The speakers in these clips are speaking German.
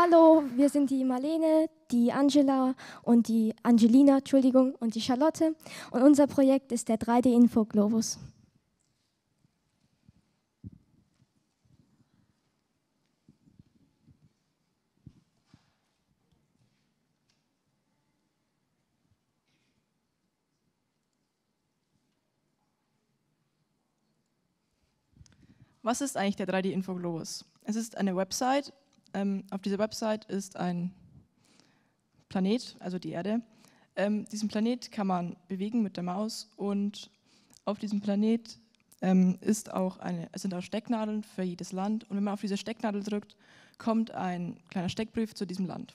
Hallo, wir sind die Marlene, die Angela und die Angelina, Entschuldigung, und die Charlotte. Und unser Projekt ist der 3D-Info-Globus. Was ist eigentlich der 3D-Info-Globus? Es ist eine Website. Ähm, auf dieser Website ist ein Planet, also die Erde. Ähm, diesen Planet kann man bewegen mit der Maus und auf diesem Planet ähm, ist auch eine, sind auch Stecknadeln für jedes Land. Und wenn man auf diese Stecknadel drückt, kommt ein kleiner Steckbrief zu diesem Land.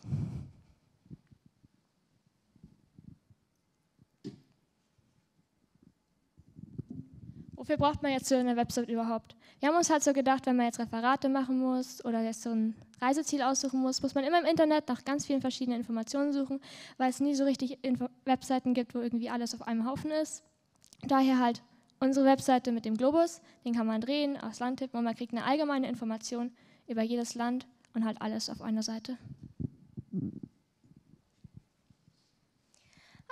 Wofür braucht man jetzt so eine Website überhaupt? Wir haben uns halt so gedacht, wenn man jetzt Referate machen muss oder jetzt so ein Reiseziel aussuchen muss, muss man immer im Internet nach ganz vielen verschiedenen Informationen suchen, weil es nie so richtig Info Webseiten gibt, wo irgendwie alles auf einem Haufen ist. Daher halt unsere Webseite mit dem Globus, den kann man drehen, aufs Land tippen und man kriegt eine allgemeine Information über jedes Land und halt alles auf einer Seite.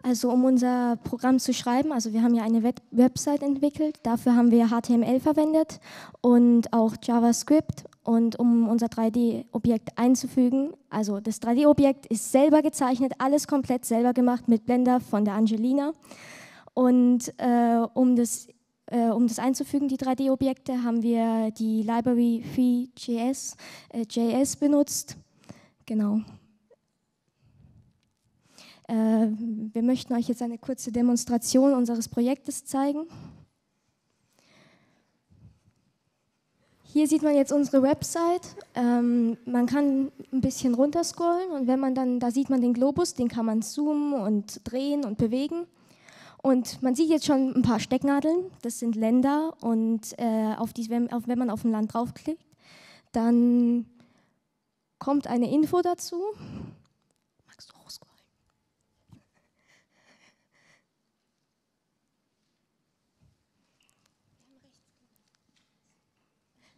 Also um unser Programm zu schreiben, also wir haben ja eine Web Website entwickelt, dafür haben wir HTML verwendet und auch JavaScript und um unser 3D-Objekt einzufügen, also das 3D-Objekt ist selber gezeichnet, alles komplett selber gemacht mit Blender von der Angelina und äh, um das äh, um das einzufügen, die 3D-Objekte, haben wir die Library Free.js äh, JS benutzt. Genau. Äh, wir möchten euch jetzt eine kurze Demonstration unseres Projektes zeigen. Hier sieht man jetzt unsere Website. Ähm, man kann ein bisschen runterscrollen und wenn man dann, da sieht man den Globus, den kann man zoomen und drehen und bewegen. Und man sieht jetzt schon ein paar Stecknadeln, das sind Länder und äh, auf die, wenn, auf, wenn man auf ein Land draufklickt, dann kommt eine Info dazu.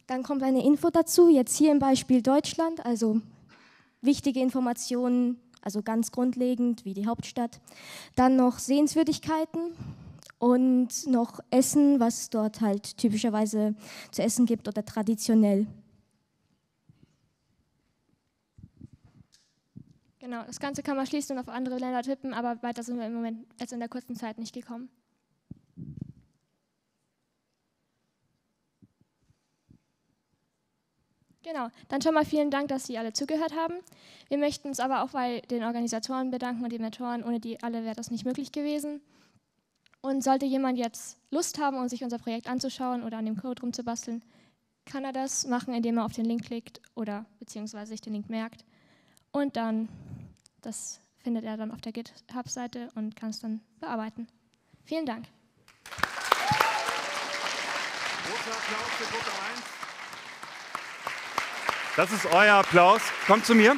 Dann kommt eine Info dazu, jetzt hier im Beispiel Deutschland, also wichtige Informationen, also ganz grundlegend wie die Hauptstadt. Dann noch Sehenswürdigkeiten und noch Essen, was dort halt typischerweise zu essen gibt oder traditionell. Genau, das Ganze kann man schließen und auf andere Länder tippen, aber weiter sind wir im Moment jetzt in der kurzen Zeit nicht gekommen. Genau, dann schon mal vielen Dank, dass Sie alle zugehört haben. Wir möchten uns aber auch bei den Organisatoren bedanken und den Mentoren. Ohne die alle wäre das nicht möglich gewesen. Und sollte jemand jetzt Lust haben, um sich unser Projekt anzuschauen oder an dem Code rumzubasteln, kann er das machen, indem er auf den Link klickt oder beziehungsweise sich den Link merkt. Und dann, das findet er dann auf der GitHub-Seite und kann es dann bearbeiten. Vielen Dank. Großer Applaus für Gruppe 1. Das ist euer Applaus. Kommt zu mir.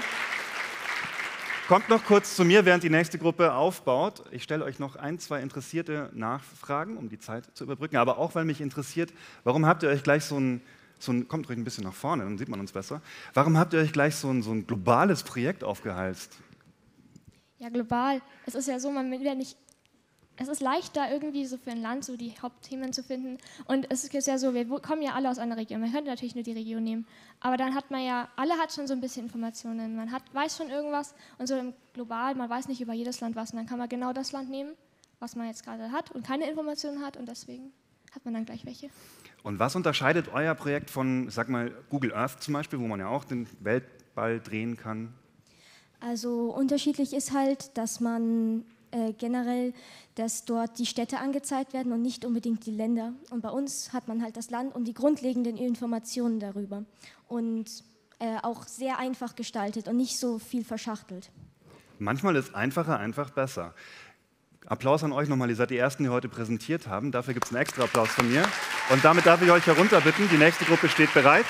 Kommt noch kurz zu mir, während die nächste Gruppe aufbaut. Ich stelle euch noch ein, zwei interessierte Nachfragen, um die Zeit zu überbrücken. Aber auch, weil mich interessiert, warum habt ihr euch gleich so ein, so ein kommt ruhig ein bisschen nach vorne, dann sieht man uns besser. Warum habt ihr euch gleich so ein, so ein globales Projekt aufgehalst? Ja, global. Es ist ja so, man will ja nicht es ist leichter, irgendwie so für ein Land so die Hauptthemen zu finden. Und es ist ja so, wir kommen ja alle aus einer Region. Man könnte natürlich nur die Region nehmen. Aber dann hat man ja, alle hat schon so ein bisschen Informationen. Man hat, weiß schon irgendwas und so im Global, man weiß nicht über jedes Land was. Und dann kann man genau das Land nehmen, was man jetzt gerade hat und keine Informationen hat. Und deswegen hat man dann gleich welche. Und was unterscheidet euer Projekt von, sag mal, Google Earth zum Beispiel, wo man ja auch den Weltball drehen kann? Also unterschiedlich ist halt, dass man äh, generell, dass dort die Städte angezeigt werden und nicht unbedingt die Länder. Und bei uns hat man halt das Land und die grundlegenden Informationen darüber. Und äh, auch sehr einfach gestaltet und nicht so viel verschachtelt. Manchmal ist einfacher einfach besser. Applaus an euch nochmal, ihr seid die Ersten, die heute präsentiert haben. Dafür gibt es einen extra Applaus von mir. Und damit darf ich euch herunterbitten. Die nächste Gruppe steht bereit.